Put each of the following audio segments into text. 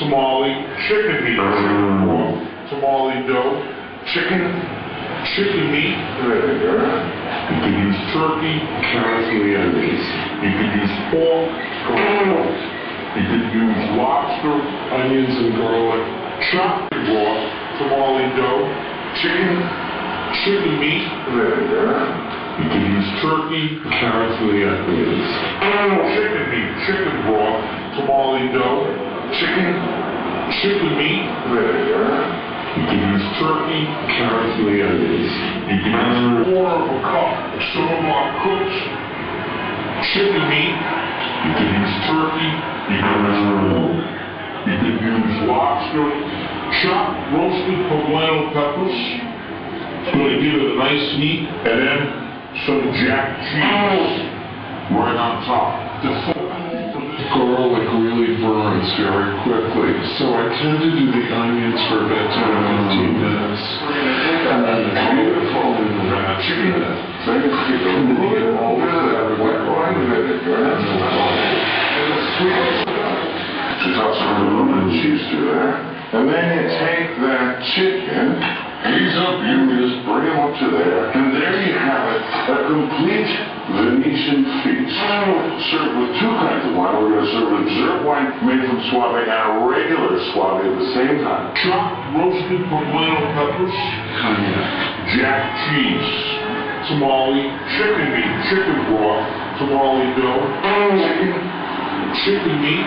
tamale, chicken meat, chicken tamale dough, chicken, chicken meat. You could use turkey, carrots and the onions, you could use pork, you could use lobster, onions and garlic, chopped broth, tamale dough, chicken, chicken meat. You could use turkey, carrots and the onions, chicken meat, chicken broth, tamale dough, chicken, chicken meat. there. You could use turkey, carrots onions, you can use quarter of a cup of some of our cooked chicken meat. You can use turkey, you can use you could use lobster, chopped roasted poblano peppers. It's going to give it a nice heat, and then some jack cheese right on top. The garlic really burns very quickly, so I tend to do the onions for about 10 or 15 minutes. And then the beautiful in the batch minute. To toss some aluminum cheese through there. And then you take that chicken, ease up, you just bring them up to there, and there you have it, a complete Venetian feast. Served with two kinds of wine. We're going to serve a dessert wine made from Soave and a regular Soave at the same time. chopped roasted poblano peppers, Cognac, jack cheese, tamale, chicken meat, chicken broth, tamale dough, chicken, chicken meat.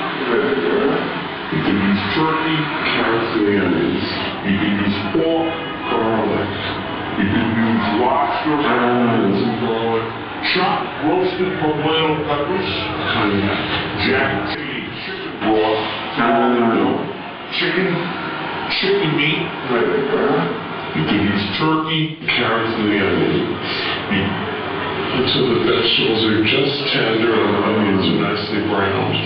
You can use turkey, carrots and onions, you can use pork, garlic, you can use lobster, onions and garlic, chopped roasted poblano peppers, cognac, jack cheese, chicken broth, tamale dough, chicken, chicken meat. You can use turkey, carrots and the onions. you- Until the vegetables are just tender and the onions are nicely browned.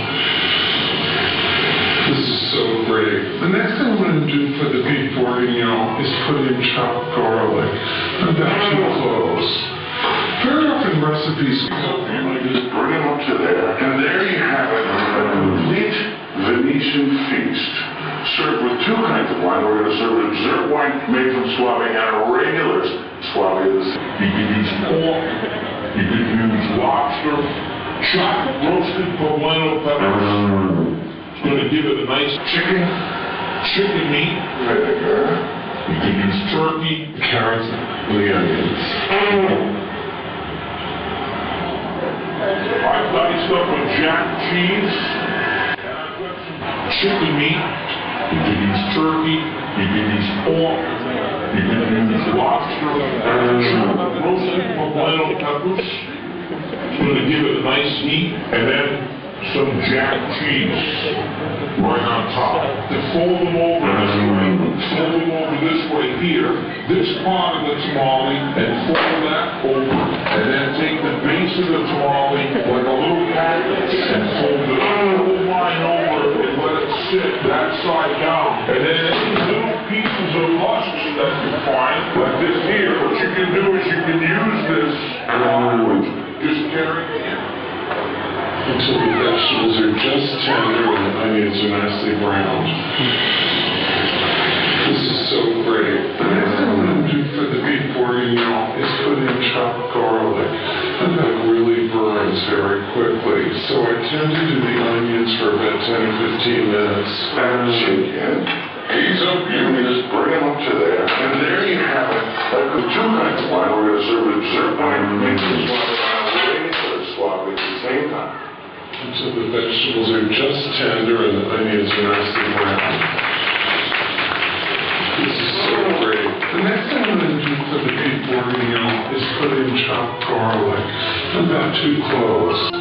This is so great. The next thing I'm going to do for the beef bourguignon is put in chopped garlic. About two cloves. Very often recipes You just bring them up to there, and there you have it, a complete Venetian feast. Served with two kinds of wine. We're going to serve a dessert wine made from Soave and a regular Soave You can use pork, you can use lobster, chopped roasted poblano peppers. It's going to give it a nice chicken, chicken meat. You can use turkey, carrots and the onions. Mm. Diced up with jack cheese, chicken meat. You can use turkey, you can use pork, you can use lobster, roasted poblano peppers. It's going to give it a nice heat, and then some jack cheese right on top. To fold them over this way, fold them over this way here, this part of the tamale, and fold that over, and then take the base of the tamale like a little package, and fold it whole line over and let it sit that side down. And then any little pieces of husk that you find, like this here, what you can do is you can use this, just carry it in. Until the vegetables are just tender and the onions are nicely browned. This is so great. The next thing I'm going to do for the beef bourguignon is put in chopped garlic. And that really burns very quickly, so I tend to do the onions for about 10 or 15 minutes. that chicken. Ease up, you can just bring them up to there, and there you have it, a two kinds of wine. We're going to serve a dessert wine made Until the vegetables are just tender and the onions are nicely browned. This is so great. The next thing I'm going to do for the beef bourguignon is put in chopped garlic. About two cloves.